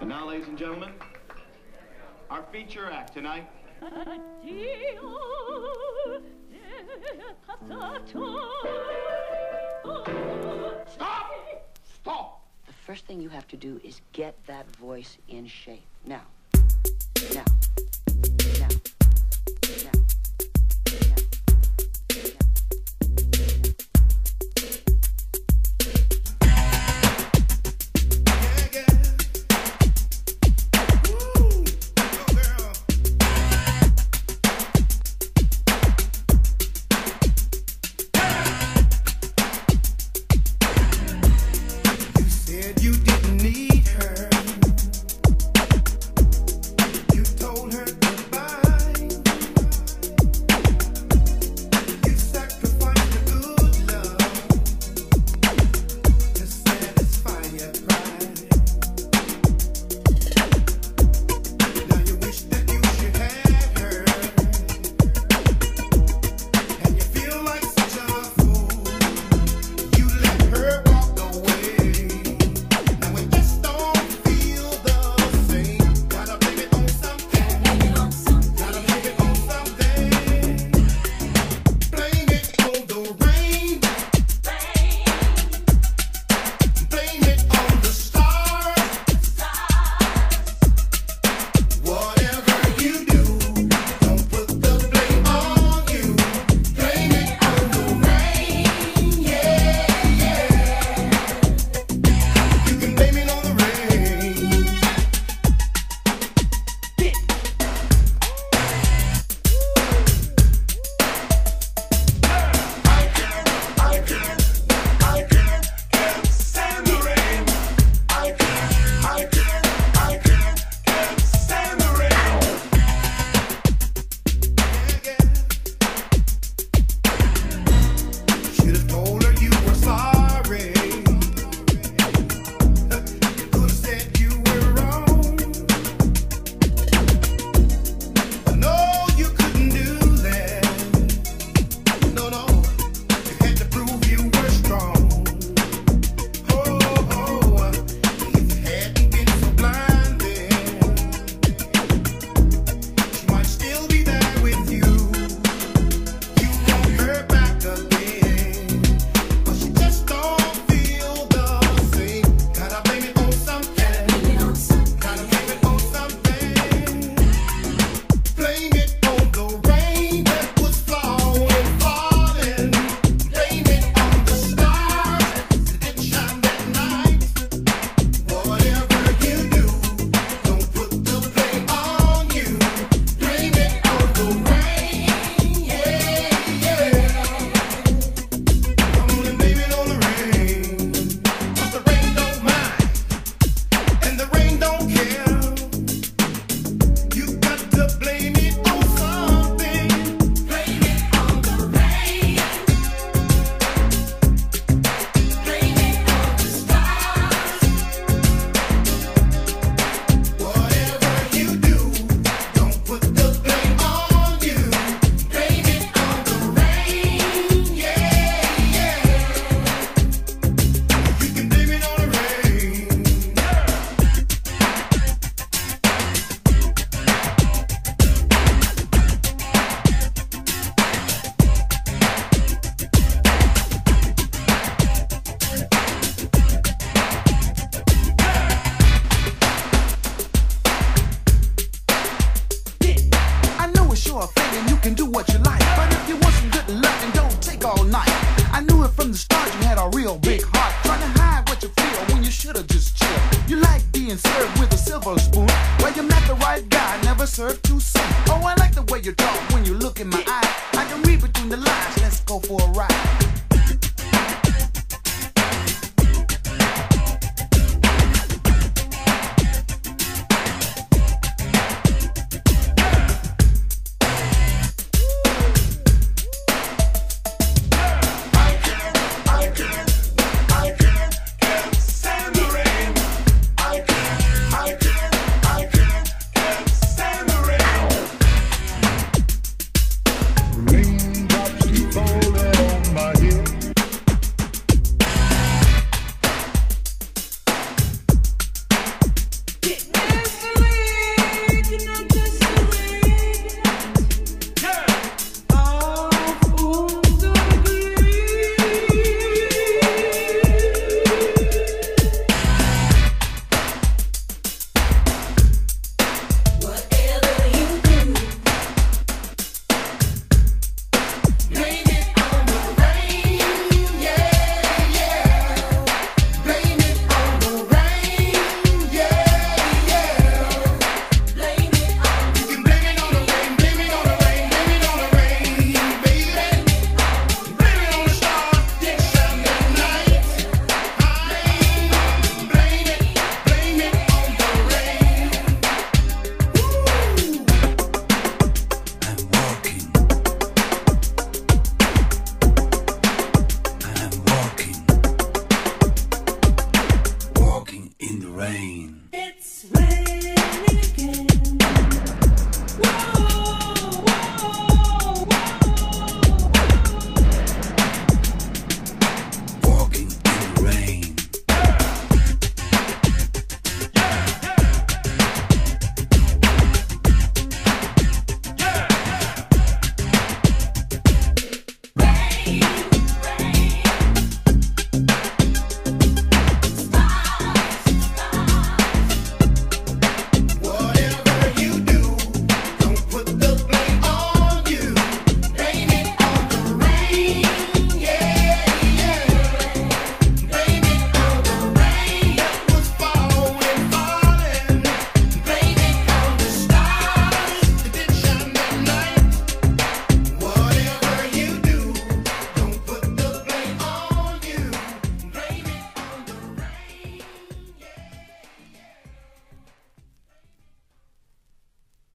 And now, ladies and gentlemen, our feature act tonight. Stop! Stop! The first thing you have to do is get that voice in shape. Now. Now. Now. Now. real big heart, trying to hide what you feel when you should've just chilled. You like being served with a silver spoon. Well, you met the right guy, never served too soon. Oh, I like the way you talk when you look in my eyes. I can read between the lines, let's go for a ride. In